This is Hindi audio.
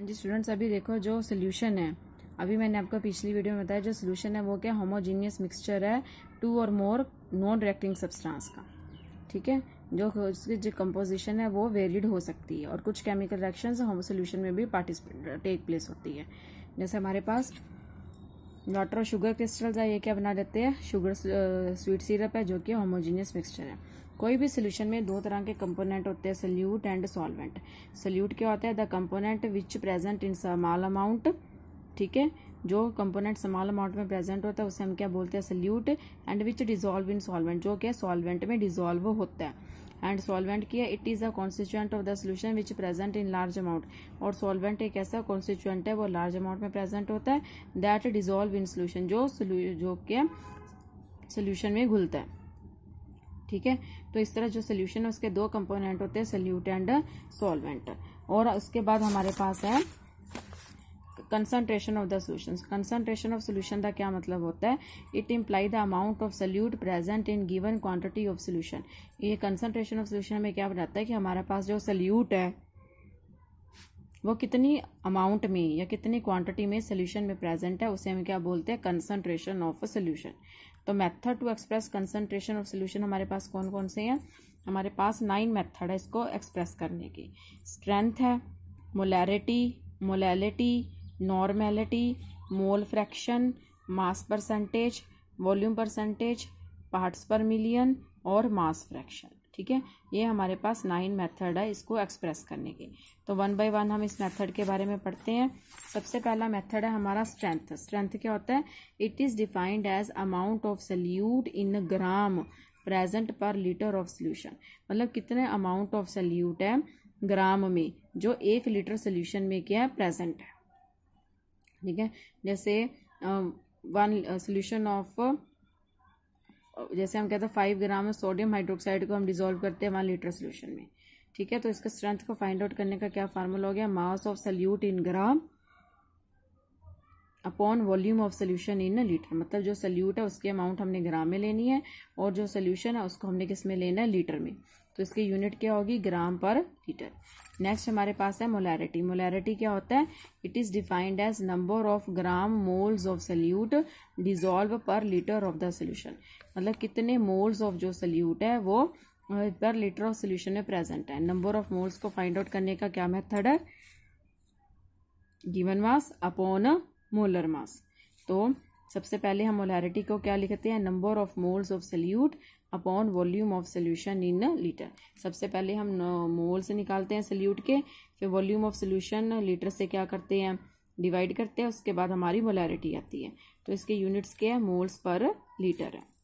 हाँ जी स्टूडेंट्स अभी देखो जो सोल्यूशन है। अभी मैंने आपको पिछली वीडियो में बताया, जो सोल्यूशन है वो क्या? होमोजीनियस मिक्सचर है टू और मोर नॉन रिएक्टिंग सब्सटेंस का। ठीक है? जो उसकी जो कंपोजिशन है वो वेरिड हो सकती है और कुछ केमिकल रिएक्शन होमो सोल्यूशन में भी पार्टिसिपेट टेक प्लेस होती है। जैसे हमारे पास वाटर और शुगर क्रिस्टल्स है, ये क्या बना देते हैं? शुगर स्वीट सिरप है, जो कि होमोजीनियस मिक्सचर है। कोई भी सोल्यूशन में दो तरह के कंपोनेंट होते हैं सल्यूट एंड सॉल्वेंट सल्यूट क्या होता है? The component which present in small amount ठीक है? जो कंपोनेंट स्मॉल अमाउंट में प्रेजेंट होता है, उसे हम क्या बोलते हैं? Solute and which dissolve in solvent जो क्या सॉल्वेंट में डिजोल्व होता है। एंड सॉल्वेंट किया it is a constituent of the solution which present in large amount और सॉल्वेंट एक ऐसा कॉन्स्टिट्यूएंट है, वो लार्ज अमाउंट में प्रेजेंट होता है दैट डिजोल्व इन सोल्यूशन जो जो क्या सोल्यूशन में घुलता है। ठीक है? तो इस तरह जो सोल्यूशन है, उसके दो कंपोनेंट होते हैं सल्यूट एंड सॉल्वेंट और उसके बाद हमारे पास है concentration of the solution concentration of solution का क्या मतलब होता है? It imply the amount of solute present in given quantity of solution ये कंसंट्रेशन ऑफ़ सोल्यूशन में क्या बताता है कि हमारे पास जो सल्यूट है, वो कितनी अमाउंट में या कितनी क्वांटिटी में सोल्यूशन में प्रेजेंट है, उसे हम क्या बोलते हैं? कंसंट्रेशन ऑफ़ सोल्यूशन तो method to express concentration of solution हमारे पास कौन कौन से हैं? हमारे पास नाइन मेथड है इसको एक्सप्रेस करने की. स्ट्रेंथ है molarity molality normality, mole fraction, mass percentage, volume percentage, parts per million और मास फ्रैक्शन। ठीक है? ये हमारे पास नाइन मेथड है इसको एक्सप्रेस करने के। तो वन बाय वन हम इस मेथड के बारे में पढ़ते हैं। सबसे पहला मेथड है हमारा स्ट्रेंथ। स्ट्रेंथ क्या होता है? It is defined as amount of solute in gram present per litre of solution मतलब कितने अमाउंट ऑफ़ सल्यूट है? ग्राम में, जो एक लीटर सोल्यूशन में क्या है? प्रेजेंट है। ठीक है? जैसे वन सोल्यूशन ऑफ़ जैसे हम कहते हैं फाइव ग्राम सोडियम हाइड्रोक्साइड को हम डिजोल्व करते हैं वन लीटर सोल्यूशन में। ठीक है? तो इसका स्ट्रेंथ को फाइंड आउट करने का क्या फार्मूला हो गया? Mass of solute in gram upon volume of solution in litre मतलब जो सल्यूट है, उसकी अमाउंट हमने ग्राम में लेनी है और जो सोल्यूशन है, उसको हमने किसमें लेना है? लीटर में। तो इसकी यूनिट क्या होगी? ग्राम पर लीटर नेक्स्ट हमारे पास है मोलैरिटी मोलैरिटी क्या होता है? It is defined as number of gram moles of solute dissolve per litre of the solution मतलब कितने मोल्स ऑफ़ जो सल्यूट है, वो पर लीटर ऑफ़ सोल्यूशन में प्रेजेंट है. नंबर ऑफ़ मोल्स को फाइंड आउट करने का क्या मेथड है? Given mass upon molar mass तो सबसे पहले हम मोलैरिटी को क्या लिखते हैं? Number of moles of solute upon volume of solution in litre सबसे पहले हम मोल्स निकालते हैं सल्यूट के, फिर वॉल्यूम ऑफ़ सोल्यूशन लीटर से क्या करते हैं? डिवाइड करते हैं, उसके बाद हमारी मोलैरिटी आती है। तो इसके यूनिट्स के है? मोल्स पर लीटर है।